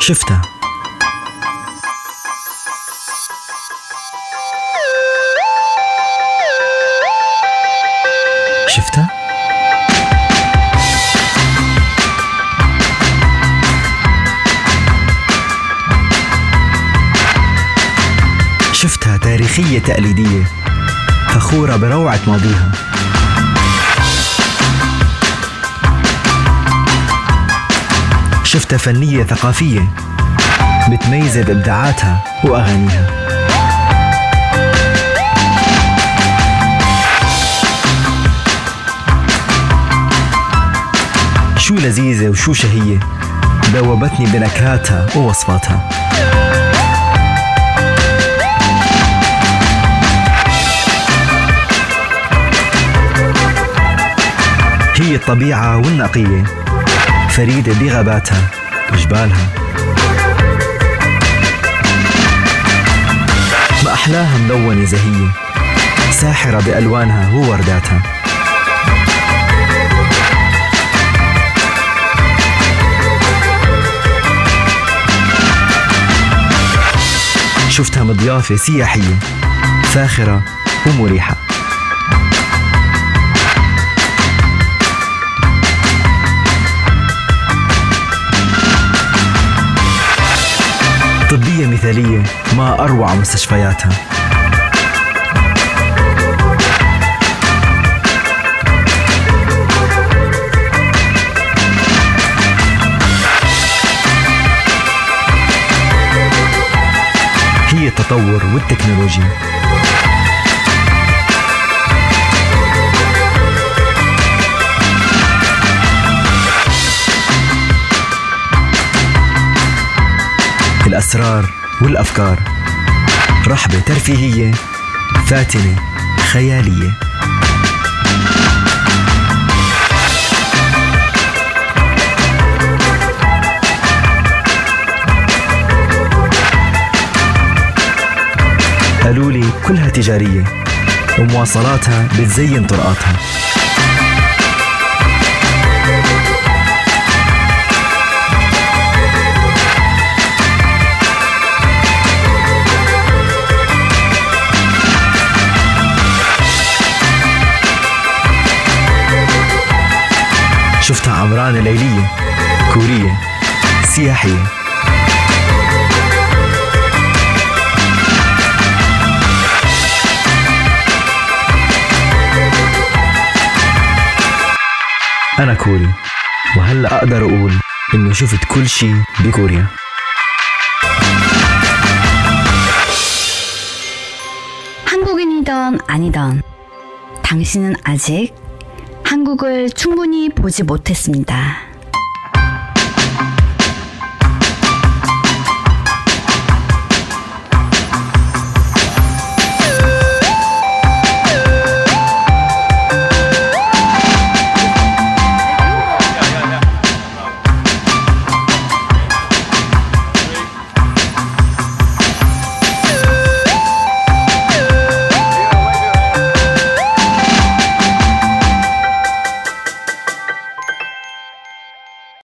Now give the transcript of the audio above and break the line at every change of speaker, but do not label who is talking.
شفتها شفتها؟ شفتها تاريخية تقليدية فخورة بروعة ماضيها شفتها فنية ثقافية بتميزها بإبداعاتها وأغانيها. شو لذيذة وشو شهية؟ ذوبتني بنكهاتها ووصفاتها. هي الطبيعة والنقية. فريدة بغاباتها وجبالها ما أحلاها ملونة زهية ساحرة بألوانها وورداتها شفتها مضيافة سياحية فاخرة ومريحة. مثالية ما أروع مستشفياتها. هي التطور والتكنولوجيا. الأسرار والأفكار. رحبة ترفيهية فاتنة خيالية. قالوا لي كلها تجارية ومواصلاتها بتزين طرقاتها. شفتها عمرانة ليلية كورية سياحية أنا كوري وهلأ أقدر أقول إنه شفت كل شي بكوريا
한국인이던 아니던 당신은 아직 한국을 충분히 보지 못했습니다.